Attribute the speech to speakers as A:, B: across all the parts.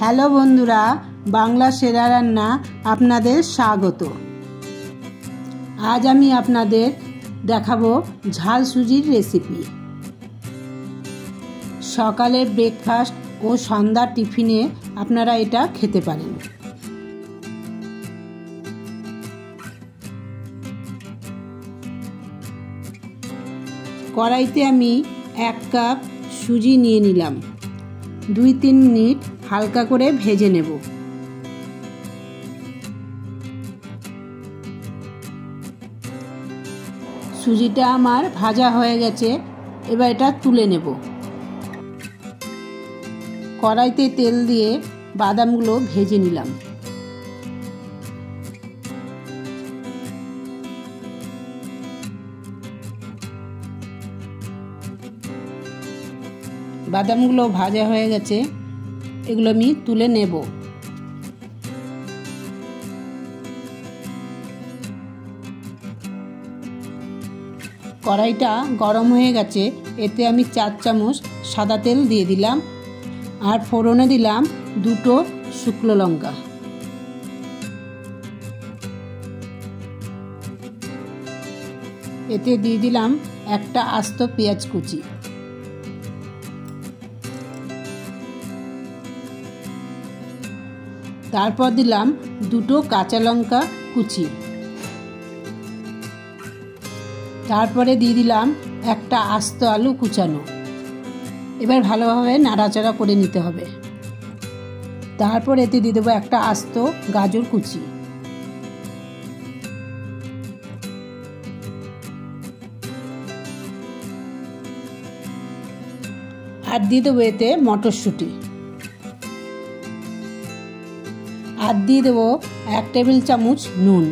A: Hello বন্ধুরা, বাংলা সেরা রান্না আপনাদের স্বাগত। আজ আমি আপনাদের দেখাবো ঝাল সুজির রেসিপি সকালের ব্রেকফাস্ট ও সন্ধ্যার টিফিনে আপনারা এটা খেতে পারেন। কড়াইতে আমি এক কাপ সুজি নিয়ে নিলাম। দুই তিন মিনিট হালকা করে ভেজে নেব। সুজিটা আমার ভাজা হয়ে গেছে, এবার এটা তুলে নেব। কড়াইতে তেল দিয়ে বাদামগুলো ভেজে নিলাম। বাদামগুলো ভাজা হয়ে গেছে, এগুলো আমি তুলে নেব। কড়াইটা গরম হয়ে গেছে, এতে আমি চার চামচ সাদা তেল দিয়ে দিলাম আর ফোড়নে দিলাম দুটো শুকনো লঙ্কা। এতে দিয়ে দিলাম একটা আস্ত পেঁয়াজ কুচি। তারপর দিলাম দুটো কাঁচা লঙ্কা কুচি। তারপরে দিয়ে দিলাম একটা আস্ত আলু কুচানো। এবার ভালোভাবে নাড়াচাড়া করে নিতে হবে। তারপর এতে দিয়ে দেবো একটা আস্ত গাজর কুচি। আর দিয়ে দেবো এতে মটরশুঁটি। আর দিয়ে দেবো এক টেবিল চামচ নুন।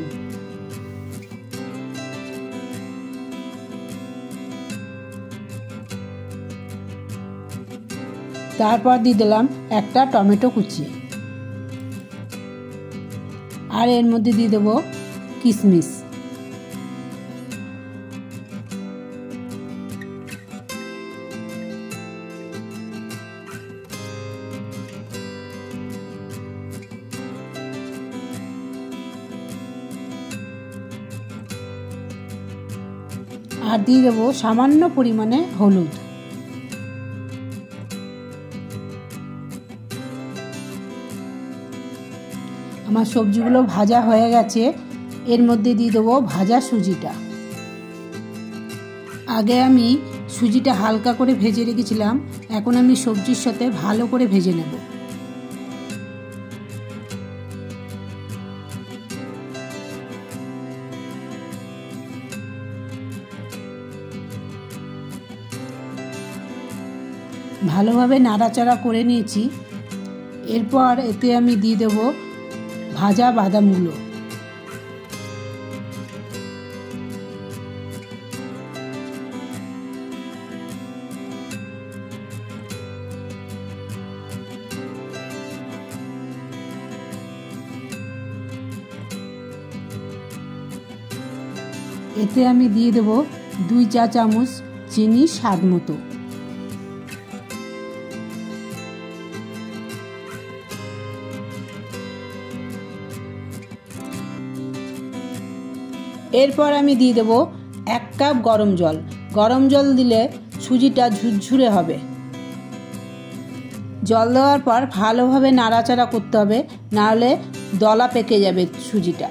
A: তারপর দিয়ে দিলাম একটা টমেটো কুচি। আর এর মধ্যে দিয়ে দেবো কিশমিশ আর দিয়ে দেবো সামান্য পরিমাণে হলুদ। আমার সবজিগুলো ভাজা হয়ে গেছে, এর মধ্যে দিয়ে দেবো ভাজা সুজিটা। আগে আমি সুজিটা হালকা করে ভেজে রেখেছিলাম, এখন আমি সবজির সাথে ভালো করে ভেজে নেব। ভালোভাবে নাড়াচাড়া করে নিয়েছি। এরপর এতে আমি দিয়ে দেব ভাজা বাদামগুলো। এতে আমি দিয়ে দেব দুই চা চামচ চিনি স্বাদ মতো। এরপর আমি দিয়ে দেবো এক কাপ গরম জল। গরম জল দিলে সুজিটা ঝুরঝুরে হবে। জল দেওয়ার পর ভালোভাবে নাড়াচাড়া করতে হবে নাহলে দলা পেকে যাবে সুজিটা।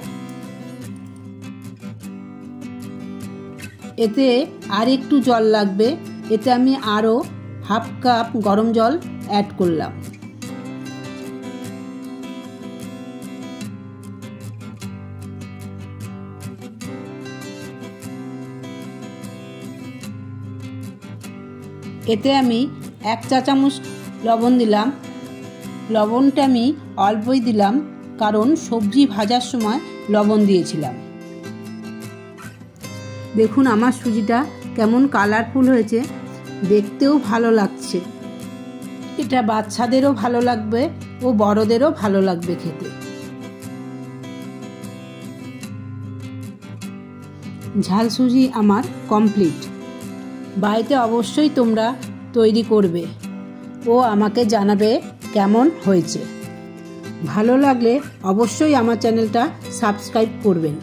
A: এতে আর একটু জল লাগবে। এতে আমি আরও হাফ কাপ গরম জল অ্যাড করলাম। এতে আমি এক চা চামচ লবণ দিলাম। লবণটা আমি অল্পই দিলাম, কারণ সবজি ভাজার সময় লবণ দিয়েছিলাম। দেখুন আমার সুজিটা কেমন কালারফুল হয়েছে, দেখতেও ভালো লাগছে। এটা বাচ্চাদেরও ভালো লাগবে ও বড়দেরও ভালো লাগবে খেতে। ঝাল সুজি আমার কমপ্লিট বাড়িতে অবশ্যই তোমরা তৈরি করবে। ও আমাকে জানাবে কেমন হয়েছে। ভালো লাগলে অবশ্যই আমার চ্যানেলটা সাবস্ক্রাইব করবেন।